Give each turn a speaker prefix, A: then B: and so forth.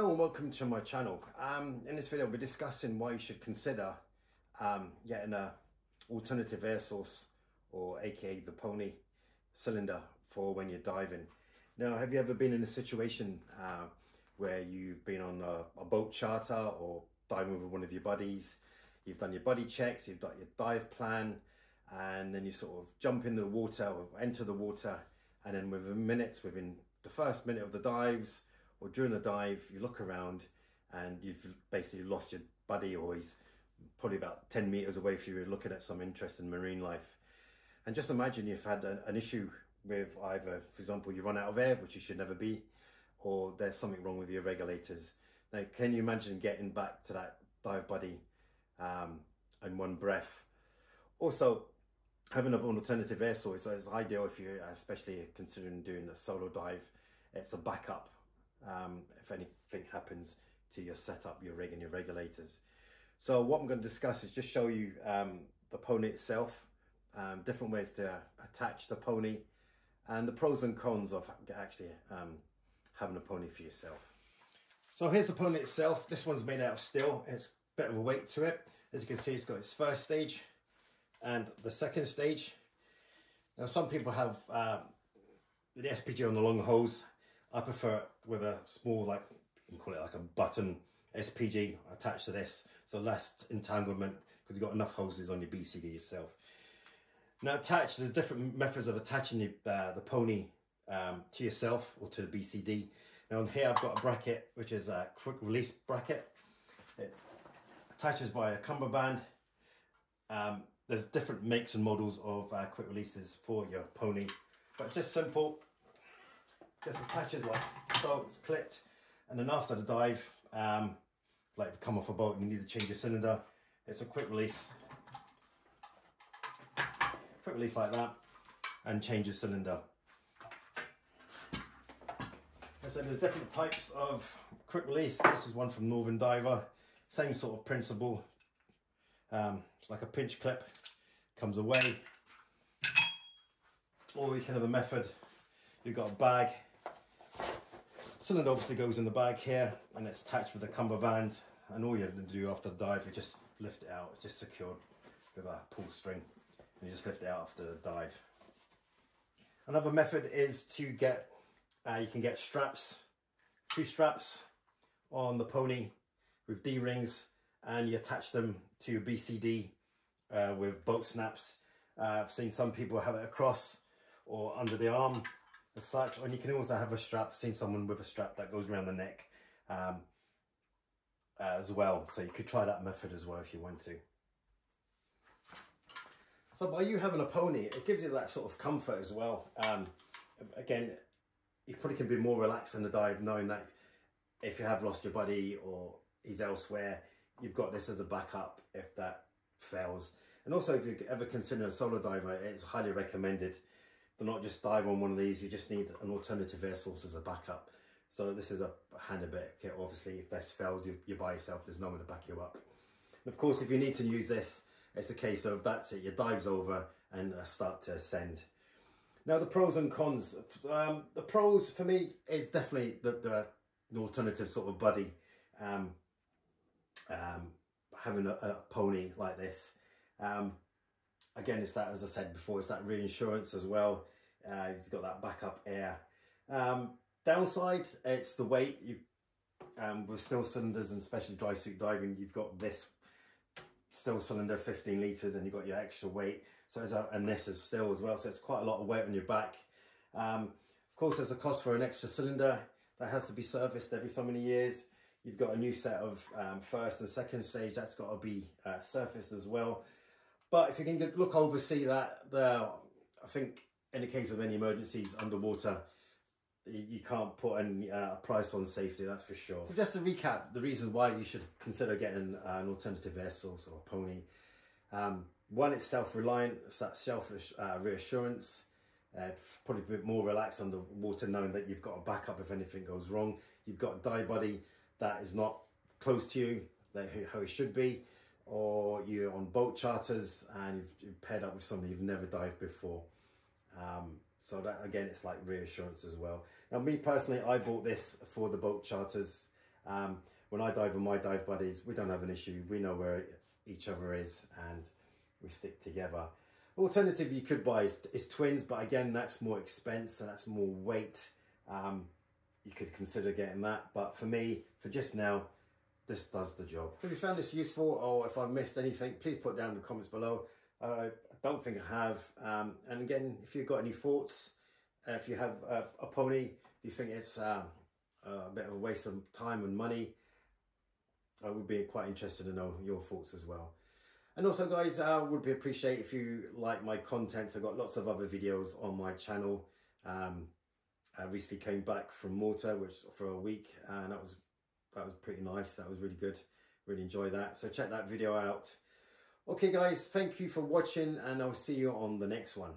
A: Hello and welcome to my channel. Um, in this video we'll be discussing why you should consider um, getting a alternative air source or aka the pony cylinder for when you're diving. Now have you ever been in a situation uh, where you've been on a, a boat charter or diving with one of your buddies, you've done your buddy checks, you've got your dive plan and then you sort of jump into the water or enter the water and then within minutes, within the first minute of the dives or during the dive, you look around and you've basically lost your buddy or he's probably about 10 meters away from you looking at some interest in marine life. And just imagine you've had a, an issue with either, for example, you run out of air, which you should never be, or there's something wrong with your regulators. Now, can you imagine getting back to that dive buddy um, in one breath? Also, having an alternative air source is ideal if you're especially considering doing a solo dive. It's a backup um, if anything happens to your setup, your rig and your regulators. So what I'm going to discuss is just show you um, the pony itself, um, different ways to attach the pony and the pros and cons of actually um, having a pony for yourself. So here's the pony itself. This one's made out of steel. It's a bit of a weight to it. As you can see, it's got its first stage and the second stage. Now some people have uh, the SPG on the long hose. I prefer it with a small, like, you can call it like a button SPG attached to this. So less entanglement because you've got enough hoses on your BCD yourself. Now attached, there's different methods of attaching the, uh, the pony um, to yourself or to the BCD. Now on here I've got a bracket, which is a quick release bracket. It attaches via a Cumberband. Um, there's different makes and models of uh, quick releases for your pony, but just simple. Just attaches like so, it's clipped, and then after the dive, um, like if you come off a boat and you need to change your cylinder, it's a quick release. Quick release like that, and change your cylinder. So there's different types of quick release. This is one from Northern Diver. Same sort of principle. Um, it's like a pinch clip comes away. Or you can have a method, you've got a bag. Cylinder obviously goes in the bag here and it's attached with a cumber band. and all you have to do after the dive is just lift it out. It's just secured with a pull string and you just lift it out after the dive. Another method is to get, uh, you can get straps, two straps on the pony with D-rings and you attach them to your BCD uh, with boat snaps. Uh, I've seen some people have it across or under the arm such. And you can also have a strap. I've seen someone with a strap that goes around the neck um, as well. So you could try that method as well if you want to. So by you having a pony, it gives you that sort of comfort as well. Um, again, you probably can be more relaxed in the dive knowing that if you have lost your buddy or he's elsewhere, you've got this as a backup if that fails. And also if you ever consider a solo diver, it's highly recommended not just dive on one of these, you just need an alternative air source as a backup. So this is a hand bit kit, obviously if this fails, you, you're by yourself, there's no one to back you up. And of course, if you need to use this, it's a case of that's it, your dive's over and uh, start to ascend. Now the pros and cons, um, the pros for me is definitely the, the, the alternative sort of buddy. Um, um, having a, a pony like this. Um, again, it's that, as I said before, it's that reinsurance as well. Uh, you've got that backup air. Um, downside, it's the weight. You, um, with steel cylinders and especially dry suit diving, you've got this steel cylinder, 15 litres, and you've got your extra weight. So it's a, and this is still as well. So it's quite a lot of weight on your back. Um, of course, there's a cost for an extra cylinder that has to be serviced every so many years. You've got a new set of um, first and second stage. That's got to be uh, surfaced as well. But if you can look over, see that there, I think in the case of any emergencies underwater, you can't put any uh, price on safety, that's for sure. So just to recap, the reasons why you should consider getting uh, an alternative air source or a pony. Um, one, it's self-reliant, it's that self-reassurance. Uh, probably a bit more relaxed underwater knowing that you've got a backup if anything goes wrong. You've got a dive buddy that is not close to you, like how it should be, or you're on boat charters and you've, you've paired up with somebody you've never dived before. Um, so that again, it's like reassurance as well. Now, me personally, I bought this for the boat charters. Um, when I dive with my dive buddies, we don't have an issue. We know where each other is and we stick together. Alternative you could buy is, is twins, but again, that's more expense and that's more weight. Um, you could consider getting that. But for me, for just now, this does the job. If you found this useful or if I've missed anything, please put down in the comments below. Uh, I don't think I have. Um, and again, if you've got any thoughts, uh, if you have a, a, pony, do you think it's uh, a bit of a waste of time and money? I would be quite interested to know your thoughts as well. And also guys, I uh, would be appreciate if you like my content. I've got lots of other videos on my channel. Um, I recently came back from Malta, which for a week, and that was that was pretty nice. That was really good. Really enjoy that. So check that video out. Okay guys, thank you for watching and I'll see you on the next one.